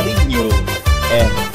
carinho. É